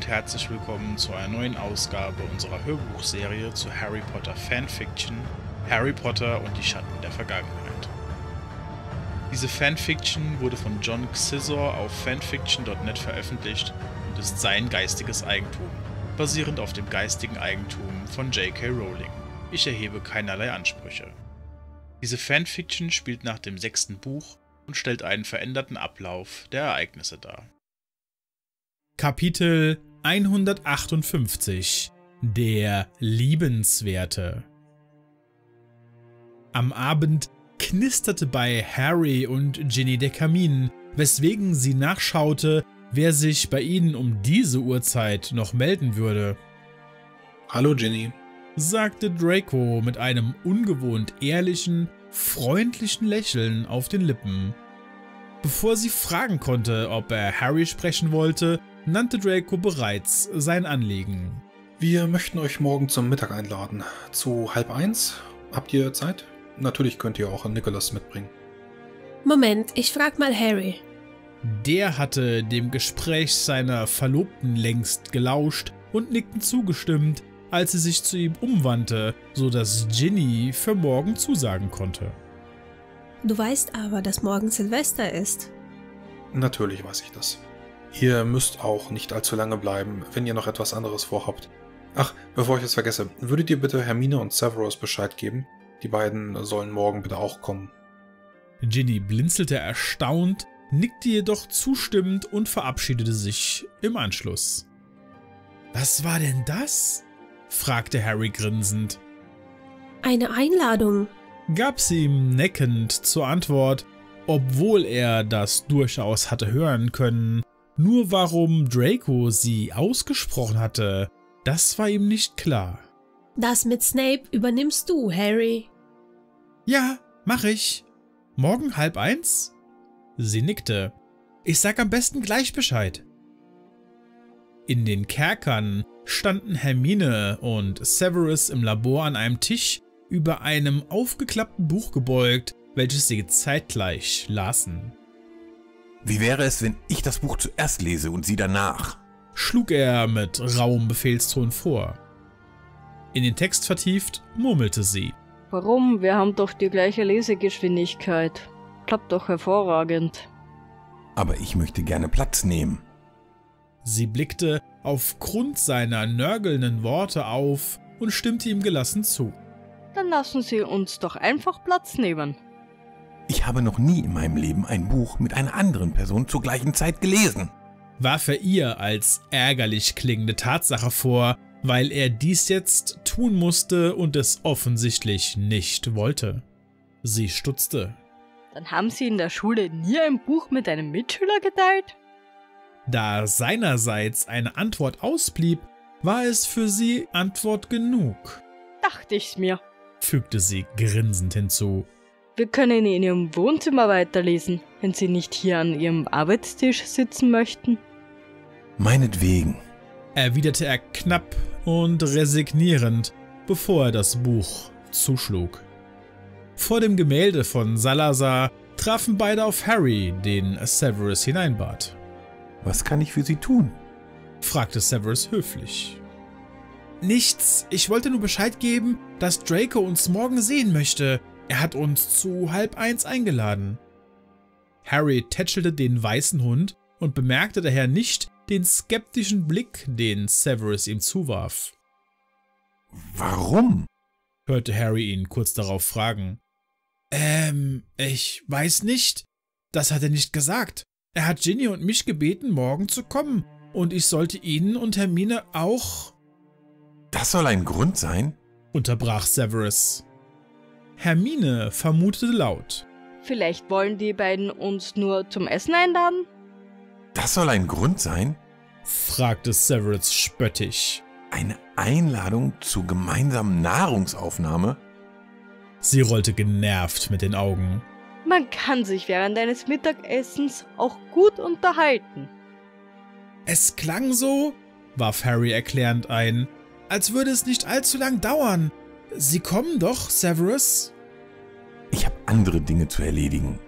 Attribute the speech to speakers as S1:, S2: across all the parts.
S1: Und herzlich willkommen zu einer neuen Ausgabe unserer Hörbuchserie zu Harry Potter Fanfiction Harry Potter und die Schatten der Vergangenheit. Diese Fanfiction wurde von John Xizor auf fanfiction.net veröffentlicht und ist sein geistiges Eigentum, basierend auf dem geistigen Eigentum von J.K. Rowling. Ich erhebe keinerlei Ansprüche. Diese Fanfiction spielt nach dem sechsten Buch und stellt einen veränderten Ablauf der Ereignisse dar.
S2: Kapitel 158 Der Liebenswerte Am Abend knisterte bei Harry und Ginny der Kamin, weswegen sie nachschaute, wer sich bei ihnen um diese Uhrzeit noch melden würde.
S3: Hallo Ginny,
S2: sagte Draco mit einem ungewohnt ehrlichen, freundlichen Lächeln auf den Lippen. Bevor sie fragen konnte, ob er Harry sprechen wollte, nannte Draco bereits sein Anliegen.
S3: Wir möchten euch morgen zum Mittag einladen. Zu halb eins? Habt ihr Zeit? Natürlich könnt ihr auch Nicholas mitbringen.
S4: Moment, ich frag mal Harry.
S2: Der hatte dem Gespräch seiner Verlobten längst gelauscht und nickten zugestimmt, als sie sich zu ihm umwandte, so dass Ginny für morgen zusagen konnte.
S4: Du weißt aber, dass morgen Silvester ist.
S3: Natürlich weiß ich das. Ihr müsst auch nicht allzu lange bleiben, wenn ihr noch etwas anderes vorhabt. Ach, bevor ich es vergesse, würdet ihr bitte Hermine und Severus Bescheid geben? Die beiden sollen morgen bitte auch kommen.
S2: Ginny blinzelte erstaunt, nickte jedoch zustimmend und verabschiedete sich im Anschluss. Was war denn das? fragte Harry grinsend.
S4: Eine Einladung,
S2: gab sie ihm neckend zur Antwort, obwohl er das durchaus hatte hören können. Nur warum Draco sie ausgesprochen hatte, das war ihm nicht klar.
S4: Das mit Snape übernimmst du, Harry.
S2: Ja, mach ich. Morgen halb eins? Sie nickte. Ich sag am besten gleich Bescheid. In den Kerkern standen Hermine und Severus im Labor an einem Tisch über einem aufgeklappten Buch gebeugt, welches sie zeitgleich lasen.
S5: Wie wäre es, wenn ich das Buch zuerst lese und Sie danach?
S2: schlug er mit rauem Befehlston vor. In den Text vertieft murmelte sie.
S6: Warum? Wir haben doch die gleiche Lesegeschwindigkeit. Klappt doch hervorragend.
S5: Aber ich möchte gerne Platz nehmen.
S2: Sie blickte aufgrund seiner nörgelnden Worte auf und stimmte ihm gelassen zu.
S6: Dann lassen Sie uns doch einfach Platz nehmen.
S5: Ich habe noch nie in meinem Leben ein Buch mit einer anderen Person zur gleichen Zeit gelesen.
S2: Warf er ihr als ärgerlich klingende Tatsache vor, weil er dies jetzt tun musste und es offensichtlich nicht wollte. Sie stutzte.
S6: Dann haben Sie in der Schule nie ein Buch mit einem Mitschüler geteilt?
S2: Da seinerseits eine Antwort ausblieb, war es für sie Antwort genug.
S6: Dachte ich's mir,
S2: fügte sie grinsend hinzu.
S6: Wir können in Ihrem Wohnzimmer weiterlesen, wenn Sie nicht hier an Ihrem Arbeitstisch sitzen möchten.
S5: Meinetwegen,
S2: erwiderte er knapp und resignierend, bevor er das Buch zuschlug. Vor dem Gemälde von Salazar trafen beide auf Harry, den Severus hineinbat.
S5: Was kann ich für Sie tun?
S2: fragte Severus höflich. Nichts, ich wollte nur Bescheid geben, dass Draco uns morgen sehen möchte. Er hat uns zu halb eins eingeladen. Harry tätschelte den weißen Hund und bemerkte daher nicht den skeptischen Blick, den Severus ihm zuwarf.
S5: Warum?
S2: hörte Harry ihn kurz darauf fragen. Ähm, ich weiß nicht. Das hat er nicht gesagt. Er hat Ginny und mich gebeten, morgen zu kommen, und ich sollte Ihnen und Hermine auch.
S5: Das soll ein Grund sein?
S2: unterbrach Severus. Hermine vermutete laut.
S6: Vielleicht wollen die beiden uns nur zum Essen einladen?
S5: Das soll ein Grund sein?
S2: fragte Severus spöttisch.
S5: Eine Einladung zur gemeinsamen Nahrungsaufnahme?
S2: Sie rollte genervt mit den Augen.
S6: Man kann sich während eines Mittagessens auch gut unterhalten.
S2: Es klang so, warf Harry erklärend ein, als würde es nicht allzu lang dauern. Sie kommen doch, Severus.
S5: Ich habe andere Dinge zu erledigen.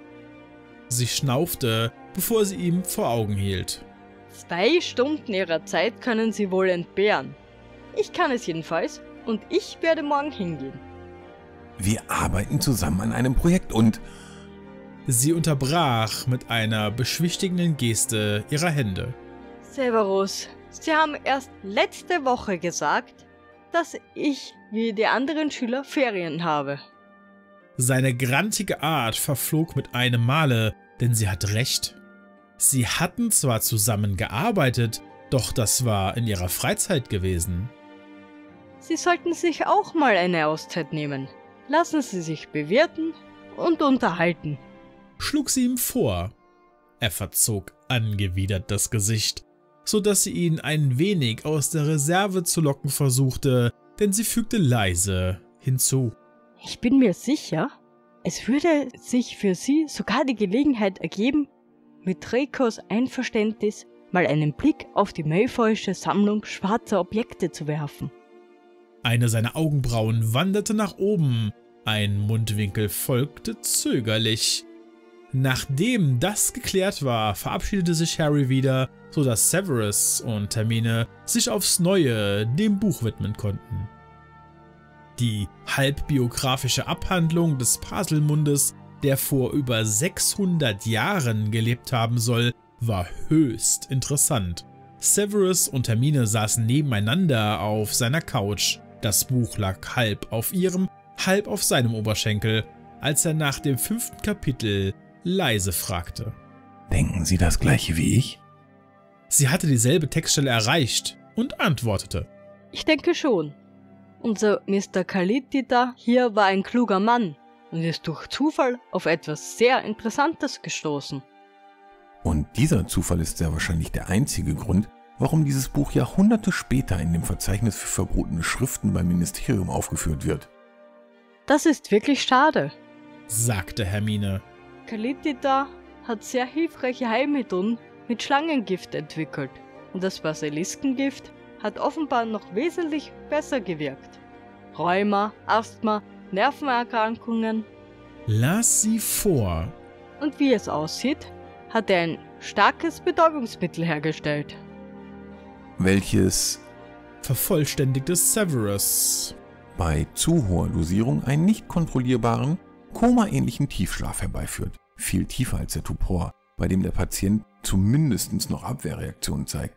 S2: Sie schnaufte, bevor sie ihm vor Augen hielt.
S6: Zwei Stunden ihrer Zeit können sie wohl entbehren. Ich kann es jedenfalls und ich werde morgen hingehen.
S5: Wir arbeiten zusammen an einem Projekt und
S2: Sie unterbrach mit einer beschwichtigenden Geste ihrer Hände.
S6: Severus, Sie haben erst letzte Woche gesagt, dass ich wie die anderen Schüler Ferien habe.
S2: Seine grantige Art verflog mit einem Male, denn sie hat recht. Sie hatten zwar zusammen gearbeitet, doch das war in ihrer Freizeit gewesen.
S6: Sie sollten sich auch mal eine Auszeit nehmen. Lassen Sie sich bewirten und unterhalten.
S2: Schlug sie ihm vor. Er verzog angewidert das Gesicht, so dass sie ihn ein wenig aus der Reserve zu locken versuchte, denn sie fügte leise hinzu.
S6: Ich bin mir sicher, es würde sich für Sie sogar die Gelegenheit ergeben, mit Dracos Einverständnis mal einen Blick auf die Malfoysche Sammlung schwarzer Objekte zu werfen.
S2: Eine seiner Augenbrauen wanderte nach oben, ein Mundwinkel folgte zögerlich. Nachdem das geklärt war, verabschiedete sich Harry wieder, so dass Severus und Hermine sich aufs Neue dem Buch widmen konnten. Die halbbiografische Abhandlung des Paselmundes, der vor über 600 Jahren gelebt haben soll, war höchst interessant. Severus und Hermine saßen nebeneinander auf seiner Couch. Das Buch lag halb auf ihrem, halb auf seinem Oberschenkel, als er nach dem fünften Kapitel leise fragte.
S5: denken Sie das gleiche wie ich?
S2: Sie hatte dieselbe Textstelle erreicht und antwortete.
S6: Ich denke schon. Unser Mr. Kalitita hier war ein kluger Mann und ist durch Zufall auf etwas sehr Interessantes gestoßen.
S5: Und dieser Zufall ist sehr wahrscheinlich der einzige Grund, warum dieses Buch Jahrhunderte später in dem Verzeichnis für verbotene Schriften beim Ministerium aufgeführt wird.
S6: Das ist wirklich schade.
S2: sagte Hermine.
S6: Kalitita hat sehr hilfreiche Heilmethoden mit Schlangengift entwickelt und das Basiliskengift hat offenbar noch wesentlich besser gewirkt. Rheuma, Asthma, Nervenerkrankungen
S2: Las sie vor.
S6: und wie es aussieht, hat er ein starkes Betäubungsmittel hergestellt.
S5: Welches
S2: Vervollständigte Severus.
S5: bei zu hoher Dosierung einen nicht kontrollierbaren, komaähnlichen Tiefschlaf herbeiführt. Viel tiefer als der Tupor, bei dem der Patient zumindest noch Abwehrreaktionen zeigt.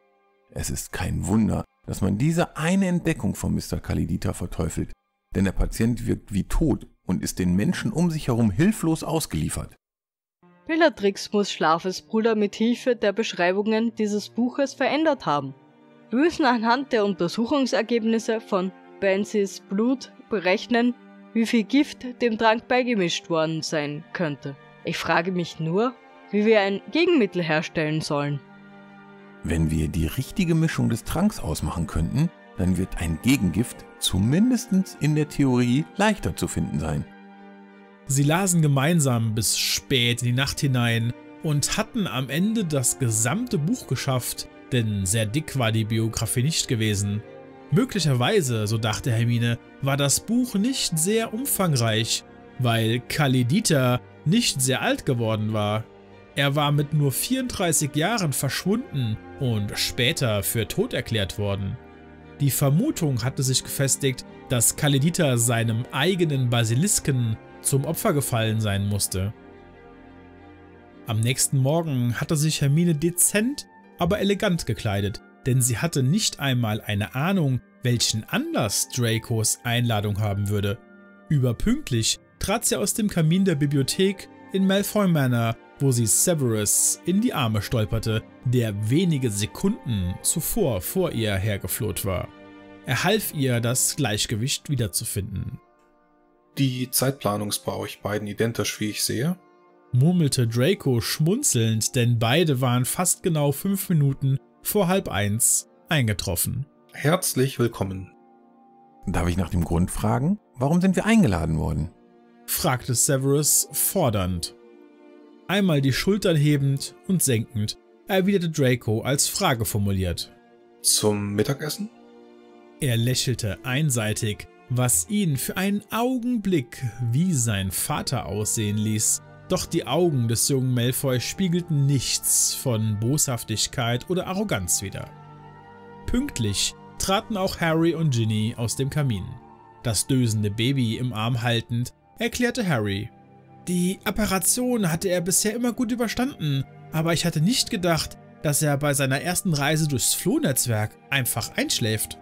S5: Es ist kein Wunder, dass man diese eine Entdeckung von Mr. Kalidita verteufelt, denn der Patient wirkt wie tot und ist den Menschen um sich herum hilflos ausgeliefert.
S6: Bellatrix muss Schlafesbruder mit Hilfe der Beschreibungen dieses Buches verändert haben. Wir müssen anhand der Untersuchungsergebnisse von Benzys Blut berechnen, wie viel Gift dem Trank beigemischt worden sein könnte. Ich frage mich nur, wie wir ein Gegenmittel herstellen sollen.
S5: Wenn wir die richtige Mischung des Tranks ausmachen könnten, dann wird ein Gegengift zumindest in der Theorie leichter zu finden sein.
S2: Sie lasen gemeinsam bis spät in die Nacht hinein und hatten am Ende das gesamte Buch geschafft, denn sehr dick war die Biografie nicht gewesen. Möglicherweise, so dachte Hermine, war das Buch nicht sehr umfangreich, weil Kalidita nicht sehr alt geworden war. Er war mit nur 34 Jahren verschwunden und später für tot erklärt worden. Die Vermutung hatte sich gefestigt, dass Kalidita seinem eigenen Basilisken zum Opfer gefallen sein musste. Am nächsten Morgen hatte sich Hermine dezent, aber elegant gekleidet, denn sie hatte nicht einmal eine Ahnung, welchen Anlass Dracos Einladung haben würde. Überpünktlich trat sie aus dem Kamin der Bibliothek in Malfoy Manor, wo sie Severus in die Arme stolperte, der wenige Sekunden zuvor vor ihr hergefloht war. Er half ihr, das Gleichgewicht wiederzufinden.
S3: Die Zeitplanung ist bei euch beiden identisch, wie ich sehe.
S2: murmelte Draco schmunzelnd, denn beide waren fast genau fünf Minuten vor halb eins eingetroffen.
S3: Herzlich willkommen.
S5: Darf ich nach dem Grund fragen? Warum sind wir eingeladen worden?
S2: Fragte Severus fordernd. Einmal die Schultern hebend und senkend, erwiderte Draco als Frage formuliert.
S3: Zum Mittagessen?
S2: Er lächelte einseitig, was ihn für einen Augenblick wie sein Vater aussehen ließ. Doch die Augen des jungen Malfoy spiegelten nichts von Boshaftigkeit oder Arroganz wider. Pünktlich traten auch Harry und Ginny aus dem Kamin. Das dösende Baby im Arm haltend, erklärte Harry. Die Apparation hatte er bisher immer gut überstanden, aber ich hatte nicht gedacht, dass er bei seiner ersten Reise durchs Flohnetzwerk einfach einschläft.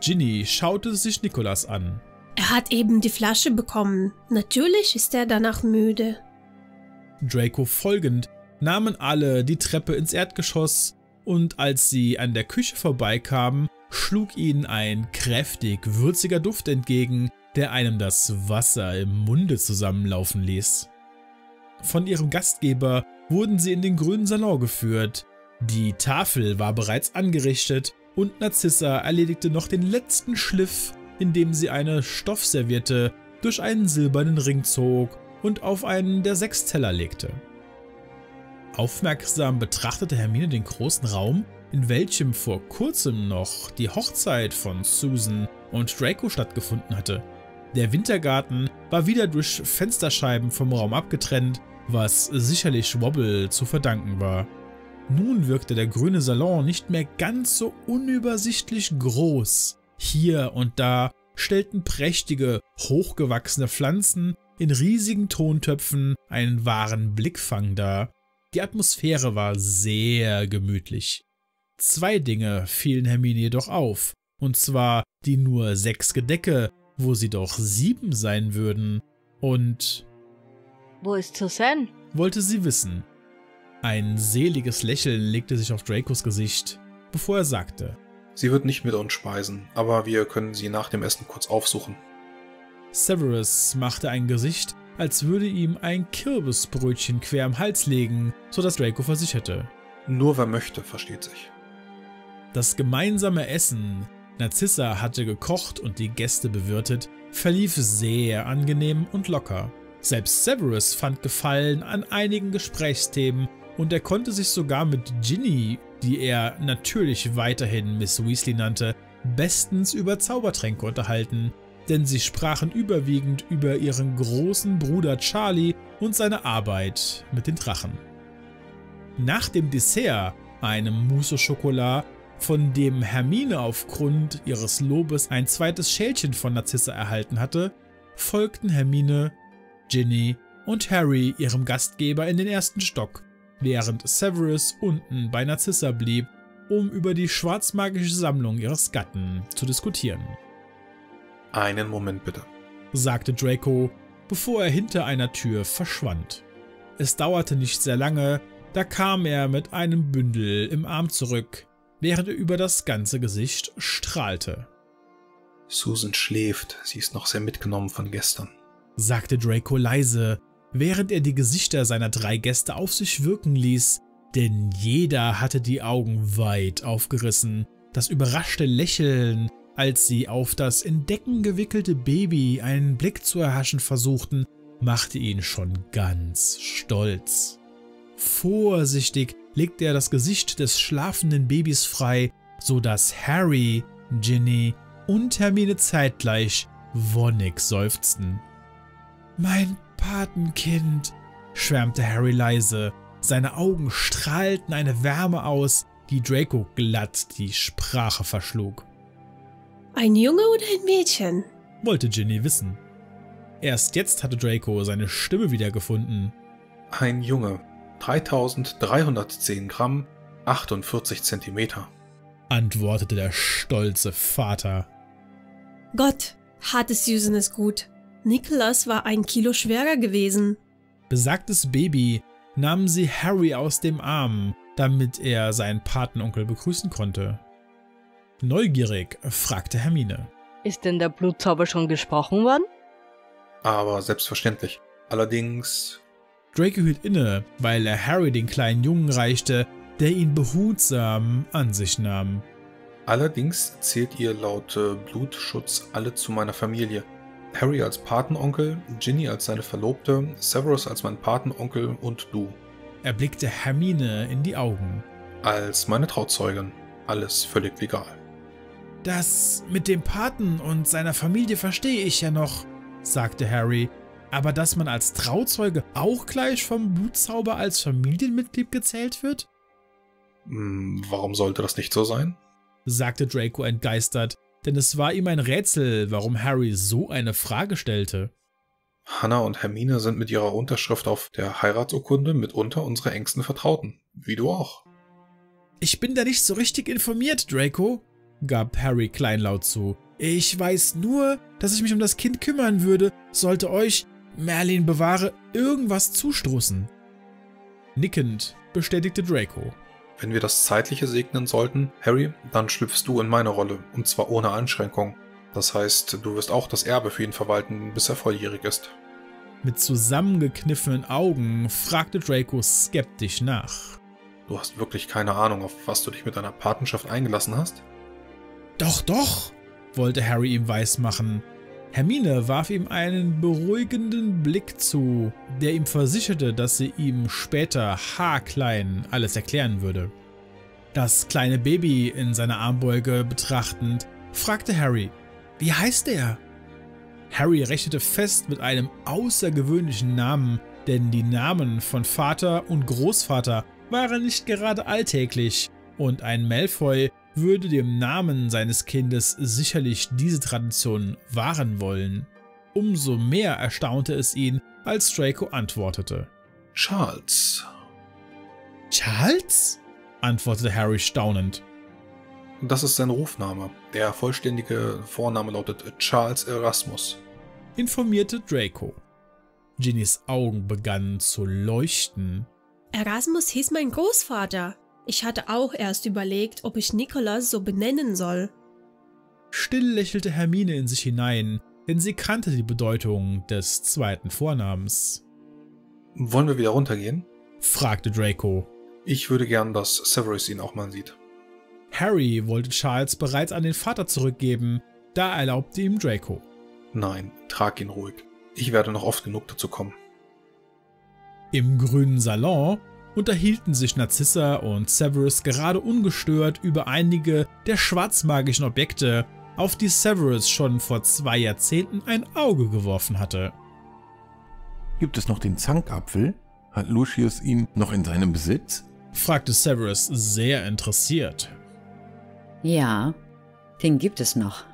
S2: Ginny schaute sich Nikolas an.
S4: Er hat eben die Flasche bekommen. Natürlich ist er danach müde.
S2: Draco folgend nahmen alle die Treppe ins Erdgeschoss und als sie an der Küche vorbeikamen, schlug ihnen ein kräftig würziger Duft entgegen, der einem das Wasser im Munde zusammenlaufen ließ. Von ihrem Gastgeber wurden sie in den grünen Salon geführt. Die Tafel war bereits angerichtet und Narzissa erledigte noch den letzten Schliff, indem sie eine Stoffserviette durch einen silbernen Ring zog und auf einen der sechs Teller legte. Aufmerksam betrachtete Hermine den großen Raum, in welchem vor kurzem noch die Hochzeit von Susan und Draco stattgefunden hatte. Der Wintergarten war wieder durch Fensterscheiben vom Raum abgetrennt, was sicherlich Wobble zu verdanken war. Nun wirkte der grüne Salon nicht mehr ganz so unübersichtlich groß. Hier und da stellten prächtige, hochgewachsene Pflanzen in riesigen Tontöpfen einen wahren Blickfang dar. Die Atmosphäre war sehr gemütlich. Zwei Dinge fielen Hermine jedoch auf, und zwar die nur sechs Gedecke, wo sie doch sieben sein würden, und...
S6: Wo ist Susanne?
S2: wollte sie wissen. Ein seliges Lächeln legte sich auf Dracos Gesicht, bevor er sagte,
S3: Sie wird nicht mit uns speisen, aber wir können sie nach dem Essen kurz aufsuchen.
S2: Severus machte ein Gesicht, als würde ihm ein Kürbisbrötchen quer am Hals legen, so dass Draco versicherte.
S3: Nur wer möchte, versteht sich.
S2: Das gemeinsame Essen, Narzissa hatte gekocht und die Gäste bewirtet, verlief sehr angenehm und locker. Selbst Severus fand Gefallen an einigen Gesprächsthemen und er konnte sich sogar mit Ginny, die er natürlich weiterhin Miss Weasley nannte, bestens über Zaubertränke unterhalten, denn sie sprachen überwiegend über ihren großen Bruder Charlie und seine Arbeit mit den Drachen. Nach dem Dessert, einem Mousse au Chocolat, von dem Hermine aufgrund ihres Lobes ein zweites Schälchen von Narzissa erhalten hatte, folgten Hermine, Ginny und Harry ihrem Gastgeber in den ersten Stock, während Severus unten bei Narzissa blieb, um über die schwarzmagische Sammlung ihres Gatten zu diskutieren.
S3: Einen Moment bitte,
S2: sagte Draco, bevor er hinter einer Tür verschwand. Es dauerte nicht sehr lange, da kam er mit einem Bündel im Arm zurück, während er über das ganze Gesicht strahlte.
S3: Susan schläft, sie ist noch sehr mitgenommen von gestern,
S2: sagte Draco leise, während er die Gesichter seiner drei Gäste auf sich wirken ließ, denn jeder hatte die Augen weit aufgerissen. Das überraschte Lächeln, als sie auf das in Decken gewickelte Baby einen Blick zu erhaschen versuchten, machte ihn schon ganz stolz. Vorsichtig legte er das Gesicht des schlafenden Babys frei, so dass Harry, Ginny und Hermine zeitgleich wonnig seufzten. Mein Patenkind, schwärmte Harry leise. Seine Augen strahlten eine Wärme aus, die Draco glatt die Sprache verschlug.
S4: Ein Junge oder ein Mädchen?
S2: wollte Ginny wissen. Erst jetzt hatte Draco seine Stimme wiedergefunden.
S3: Ein Junge, 3310 Gramm, 48 Zentimeter,
S2: antwortete der stolze Vater.
S4: Gott, hatte Susan es gut. Nicholas war ein Kilo schwerer gewesen.
S2: Besagtes Baby nahm sie Harry aus dem Arm, damit er seinen Patenonkel begrüßen konnte. Neugierig fragte Hermine.
S6: Ist denn der Blutzauber schon gesprochen worden?
S3: aber selbstverständlich. Allerdings,
S2: Draco hielt inne, weil er Harry den kleinen Jungen reichte, der ihn behutsam an sich nahm.
S3: allerdings zählt ihr laut äh, Blutschutz alle zu meiner Familie. Harry als Patenonkel, Ginny als seine Verlobte, Severus als mein Patenonkel und du
S2: Er blickte Hermine in die Augen.
S3: als meine Trauzeugin. Alles völlig legal.
S2: Das mit dem Paten und seiner Familie verstehe ich ja noch, sagte Harry, Aber dass man als Trauzeuge auch gleich vom Blutzauber als Familienmitglied gezählt wird?
S3: Hm, warum sollte das nicht so sein?
S2: sagte Draco entgeistert, denn es war ihm ein Rätsel, warum Harry so eine Frage stellte.
S3: Hannah und Hermine sind mit ihrer Unterschrift auf der Heiratsurkunde mitunter unsere engsten Vertrauten. Wie du auch.
S2: Ich bin da nicht so richtig informiert, Draco, gab Harry kleinlaut zu. Ich weiß nur, dass ich mich um das Kind kümmern würde, sollte euch, Merlin bewahre, irgendwas zustoßen. Nickend bestätigte Draco.
S3: Wenn wir das Zeitliche segnen sollten, Harry, dann schlüpfst du in meine Rolle, und zwar ohne Einschränkung. Das heißt, du wirst auch das Erbe für ihn verwalten, bis er volljährig ist.
S2: Mit zusammengekniffenen Augen fragte Draco skeptisch nach.
S3: Du hast wirklich keine Ahnung, auf was du dich mit deiner Patenschaft eingelassen hast?
S2: Doch, doch, wollte Harry ihm weismachen. Hermine warf ihm einen beruhigenden Blick zu, der ihm versicherte, dass sie ihm später haarklein alles erklären würde. Das kleine Baby in seiner Armbeuge betrachtend, fragte Harry, wie heißt er? Harry rechnete fest mit einem außergewöhnlichen Namen, denn die Namen von Vater und Großvater waren nicht gerade alltäglich und ein Malfoy würde dem Namen seines Kindes sicherlich diese Tradition wahren wollen. Umso mehr erstaunte es ihn, als Draco antwortete.
S3: Charles.
S2: Charles? antwortete Harry staunend.
S3: Das ist sein Rufname. Der vollständige Vorname lautet Charles Erasmus.
S2: Informierte Draco. Ginnys Augen begannen zu leuchten.
S4: Erasmus hieß mein Großvater. Ich hatte auch erst überlegt, ob ich Nicholas so benennen soll.
S2: Still lächelte Hermine in sich hinein, denn sie kannte die Bedeutung des zweiten Vornamens.
S3: Wollen wir wieder runtergehen?
S2: fragte Draco.
S3: Ich würde gern, dass Severus ihn auch mal sieht.
S2: Harry wollte Charles bereits an den Vater zurückgeben, da erlaubte ihm Draco.
S3: Nein, trag ihn ruhig. Ich werde noch oft genug dazu kommen.
S2: Im grünen Salon unterhielten sich Narzissa und Severus gerade ungestört über einige der schwarzmagischen Objekte, auf die Severus schon vor zwei Jahrzehnten ein Auge geworfen hatte.
S5: Gibt es noch den Zankapfel? Hat Lucius ihn noch in seinem Besitz?
S2: fragte Severus sehr interessiert.
S7: Ja, den gibt es noch.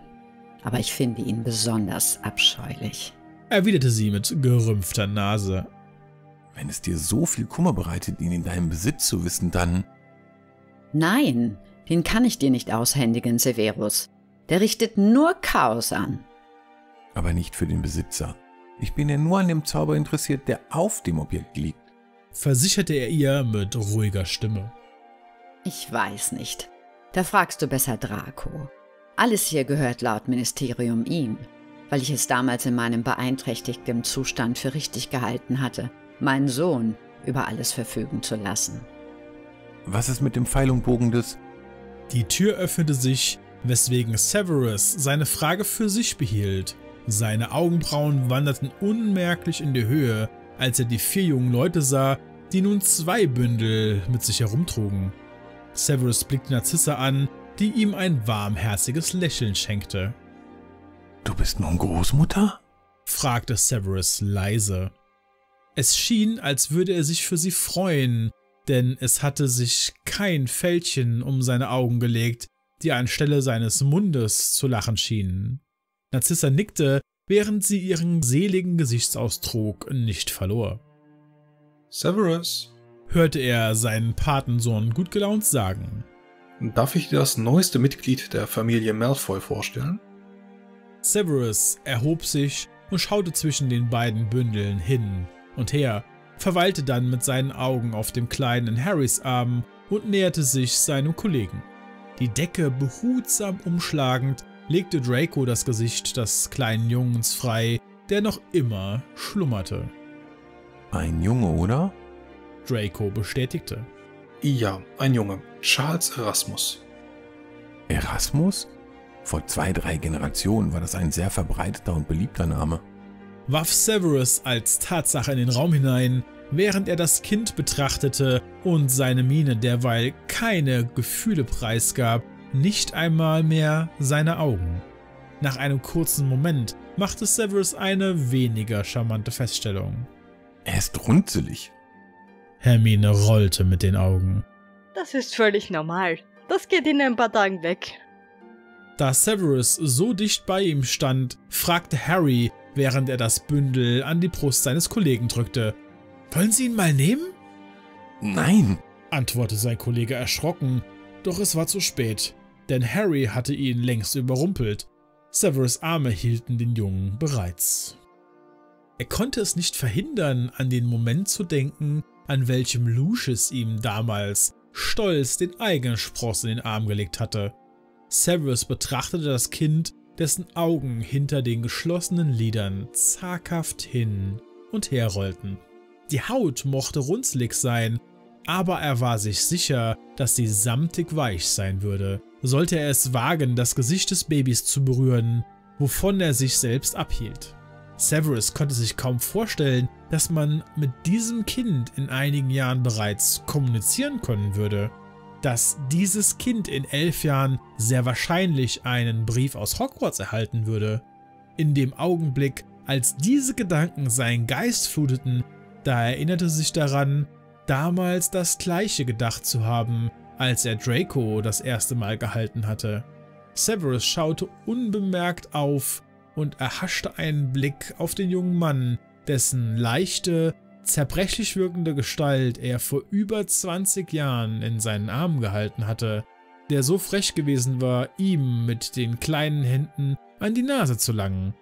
S7: Aber ich finde ihn besonders abscheulich,
S2: erwiderte sie mit gerümpfter Nase.
S5: Wenn es dir so viel Kummer bereitet, ihn in deinem Besitz zu wissen, dann...
S7: Nein, den kann ich dir nicht aushändigen, Severus. Der richtet nur Chaos an.
S5: Aber nicht für den Besitzer. Ich bin ja nur an dem Zauber interessiert, der auf dem Objekt liegt.
S2: Versicherte er ihr mit ruhiger Stimme.
S7: Ich weiß nicht. Da fragst du besser Draco. Alles hier gehört laut Ministerium ihm, weil ich es damals in meinem beeinträchtigten Zustand für richtig gehalten hatte, meinen Sohn über alles verfügen zu lassen.
S5: Was ist mit dem Pfeil und Bogen des...
S2: Die Tür öffnete sich, weswegen Severus seine Frage für sich behielt. Seine Augenbrauen wanderten unmerklich in die Höhe, als er die vier jungen Leute sah, die nun zwei Bündel mit sich herumtrugen. Severus blickte Narzissa an, die ihm ein warmherziges Lächeln schenkte.
S5: Du bist nun Großmutter?
S2: fragte Severus leise. Es schien, als würde er sich für sie freuen, denn es hatte sich kein Fältchen um seine Augen gelegt, die anstelle seines Mundes zu lachen schienen. Narzissa nickte, während sie ihren seligen Gesichtsausdruck nicht verlor.
S3: Severus,
S2: hörte er seinen Patensohn gut gelaunt sagen.
S3: Darf ich dir das neueste Mitglied der Familie Malfoy vorstellen?
S2: Severus erhob sich und schaute zwischen den beiden Bündeln hin und her, verweilte dann mit seinen Augen auf dem kleinen Harrys Arm und näherte sich seinem Kollegen. Die Decke behutsam umschlagend, legte Draco das Gesicht des kleinen Jungens frei, der noch immer schlummerte.
S5: Ein Junge, oder?
S2: Draco bestätigte.
S3: Ja, ein Junge. Charles Erasmus.
S5: Erasmus? Vor zwei, drei Generationen war das ein sehr verbreiteter und beliebter Name.
S2: Warf Severus als Tatsache in den Raum hinein, während er das Kind betrachtete und seine Miene derweil keine Gefühle preisgab, nicht einmal mehr seine Augen. Nach einem kurzen Moment machte Severus eine weniger charmante Feststellung.
S5: Er ist runzelig.
S2: Hermine rollte mit den Augen.
S6: Das ist völlig normal. Das geht in ein paar Tagen weg.
S2: Da Severus so dicht bei ihm stand, fragte Harry, während er das Bündel an die Brust seines Kollegen drückte. Wollen Sie ihn mal nehmen?
S5: Nein,
S2: antwortete sein Kollege erschrocken, doch es war zu spät, denn Harry hatte ihn längst überrumpelt. Severus Arme hielten den Jungen bereits. Er konnte es nicht verhindern, an den Moment zu denken, an welchem Lucius ihm damals stolz den eigenen Spross in den Arm gelegt hatte. Severus betrachtete das Kind, dessen Augen hinter den geschlossenen Lidern zaghaft hin und her rollten. Die Haut mochte runzlig sein, aber er war sich sicher, dass sie samtig weich sein würde, sollte er es wagen, das Gesicht des Babys zu berühren, wovon er sich selbst abhielt. Severus konnte sich kaum vorstellen, dass man mit diesem Kind in einigen Jahren bereits kommunizieren können würde. Dass dieses Kind in elf Jahren sehr wahrscheinlich einen Brief aus Hogwarts erhalten würde. In dem Augenblick, als diese Gedanken seinen Geist fluteten, da erinnerte sich daran, damals das gleiche gedacht zu haben, als er Draco das erste Mal gehalten hatte. Severus schaute unbemerkt auf und erhaschte einen Blick auf den jungen Mann, dessen leichte, zerbrechlich wirkende Gestalt er vor über 20 Jahren in seinen Armen gehalten hatte, der so frech gewesen war, ihm mit den kleinen Händen an die Nase zu langen.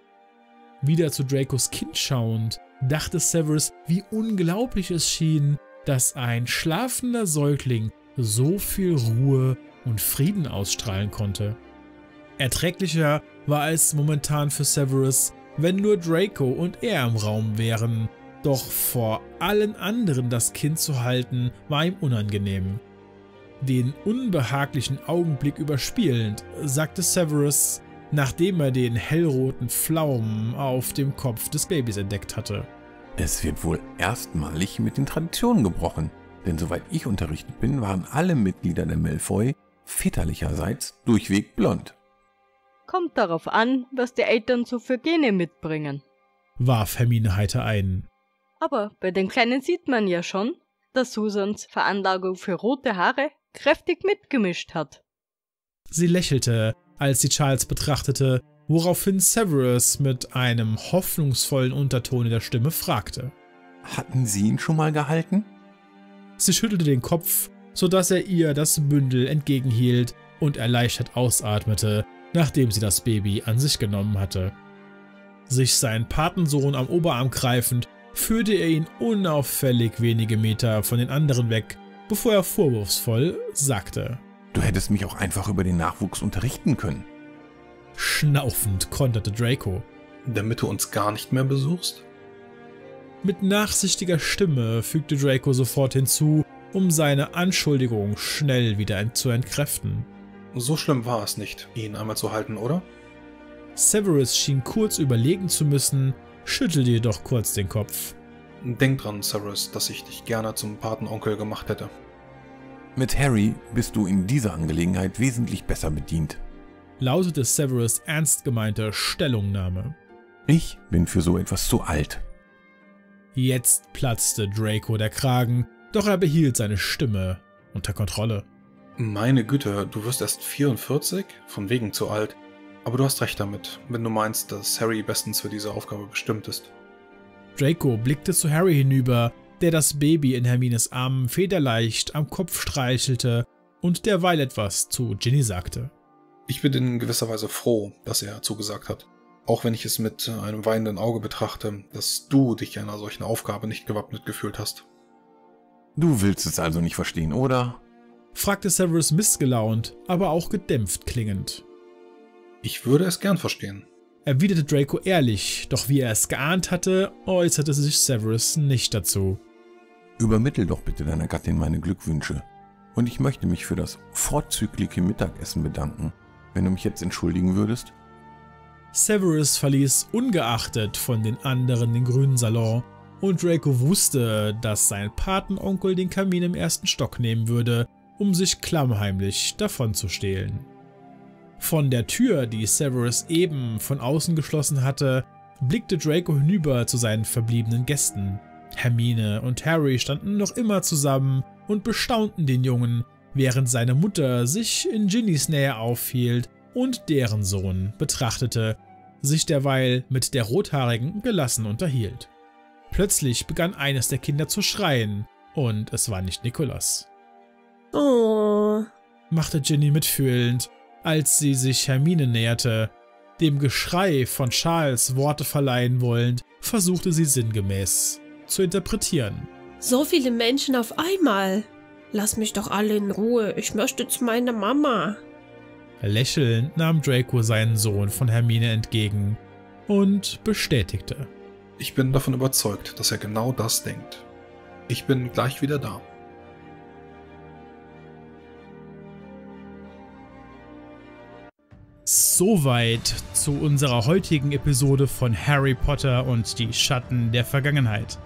S2: Wieder zu Dracos Kind schauend, dachte Severus, wie unglaublich es schien, dass ein schlafender Säugling so viel Ruhe und Frieden ausstrahlen konnte. Erträglicher war es momentan für Severus, wenn nur Draco und er im Raum wären, doch vor allen anderen das Kind zu halten, war ihm unangenehm. Den unbehaglichen Augenblick überspielend, sagte Severus, nachdem er den hellroten Pflaumen auf dem Kopf des Babys entdeckt hatte.
S5: Es wird wohl erstmalig mit den Traditionen gebrochen, denn soweit ich unterrichtet bin, waren alle Mitglieder der Malfoy väterlicherseits durchweg blond.
S6: Kommt darauf an, was die Eltern so für Gene mitbringen,
S2: warf Hermine heiter ein.
S6: Aber bei den Kleinen sieht man ja schon, dass Susans Veranlagung für rote Haare kräftig mitgemischt hat.
S2: Sie lächelte, als sie Charles betrachtete woraufhin Severus mit einem hoffnungsvollen Unterton in der Stimme fragte.
S5: Hatten Sie ihn schon mal gehalten?
S2: Sie schüttelte den Kopf, sodass er ihr das Bündel entgegenhielt und erleichtert ausatmete, nachdem sie das Baby an sich genommen hatte. Sich seinen Patensohn am Oberarm greifend, führte er ihn unauffällig wenige Meter von den anderen weg, bevor er vorwurfsvoll sagte.
S5: Du hättest mich auch einfach über den Nachwuchs unterrichten können.
S2: Schnaufend konterte Draco.
S3: Damit du uns gar nicht mehr besuchst?
S2: Mit nachsichtiger Stimme fügte Draco sofort hinzu, um seine Anschuldigung schnell wieder zu entkräften.
S3: So schlimm war es nicht, ihn einmal zu halten, oder?
S2: Severus schien kurz überlegen zu müssen, schüttelte jedoch kurz den Kopf.
S3: Denk dran, Severus, dass ich dich gerne zum Patenonkel gemacht hätte.
S5: Mit Harry bist du in dieser Angelegenheit wesentlich besser bedient
S2: lautete Severus ernst gemeinte Stellungnahme.
S5: Ich bin für so etwas zu alt.
S2: Jetzt platzte Draco der Kragen, doch er behielt seine Stimme unter Kontrolle.
S3: Meine Güte, du wirst erst 44? Von wegen zu alt. Aber du hast recht damit, wenn du meinst, dass Harry bestens für diese Aufgabe bestimmt ist.
S2: Draco blickte zu Harry hinüber, der das Baby in Hermines Armen federleicht am Kopf streichelte und derweil etwas zu Ginny sagte.
S3: Ich bin in gewisser Weise froh, dass er zugesagt hat. Auch wenn ich es mit einem weinenden Auge betrachte, dass du dich einer solchen Aufgabe nicht gewappnet gefühlt hast.
S5: Du willst es also nicht verstehen, oder?
S2: fragte Severus missgelaunt, aber auch gedämpft klingend.
S3: Ich würde es gern verstehen.
S2: Erwiderte Draco ehrlich, doch wie er es geahnt hatte, äußerte sich Severus nicht dazu.
S5: Übermittel doch bitte deiner Gattin meine Glückwünsche. Und ich möchte mich für das vorzügliche Mittagessen bedanken, wenn du mich jetzt entschuldigen würdest?
S2: Severus verließ ungeachtet von den anderen den grünen Salon und Draco wusste, dass sein Patenonkel den Kamin im ersten Stock nehmen würde, um sich klammheimlich davon zu stehlen. Von der Tür, die Severus eben von außen geschlossen hatte, blickte Draco hinüber zu seinen verbliebenen Gästen. Hermine und Harry standen noch immer zusammen und bestaunten den Jungen, während seine Mutter sich in Ginnys Nähe aufhielt und deren Sohn betrachtete, sich derweil mit der Rothaarigen gelassen unterhielt. Plötzlich begann eines der Kinder zu schreien, und es war nicht Nikolas.
S4: Oh.
S2: machte Ginny mitfühlend, als sie sich Hermine näherte. Dem Geschrei von Charles Worte verleihen wollend, versuchte sie sinngemäß zu interpretieren.
S4: So viele Menschen auf einmal. Lass mich doch alle in Ruhe. Ich möchte zu meiner Mama.
S2: Lächelnd nahm Draco seinen Sohn von Hermine entgegen und bestätigte.
S3: Ich bin davon überzeugt, dass er genau das denkt. Ich bin gleich wieder da.
S2: Soweit zu unserer heutigen Episode von Harry Potter und die Schatten der Vergangenheit.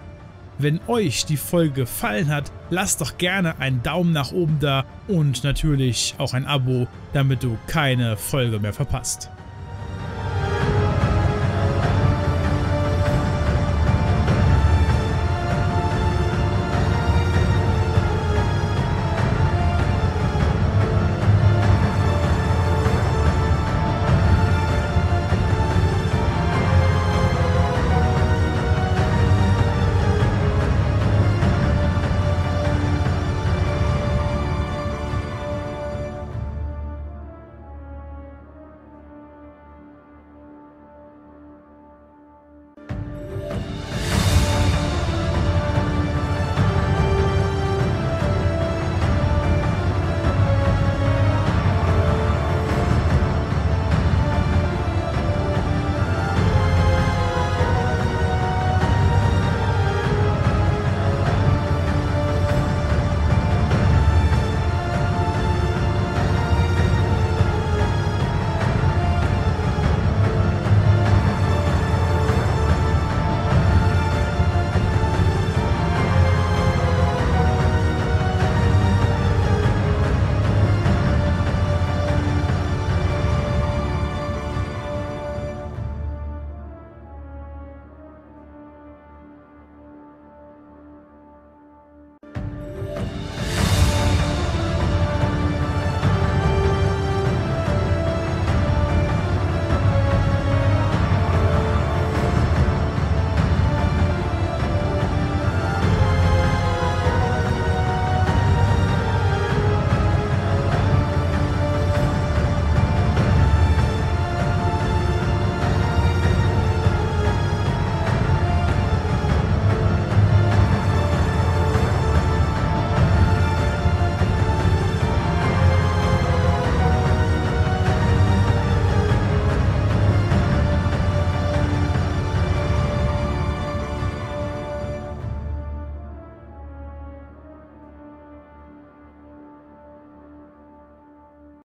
S2: Wenn euch die Folge gefallen hat, lasst doch gerne einen Daumen nach oben da und natürlich auch ein Abo, damit du keine Folge mehr verpasst.